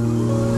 Llevaré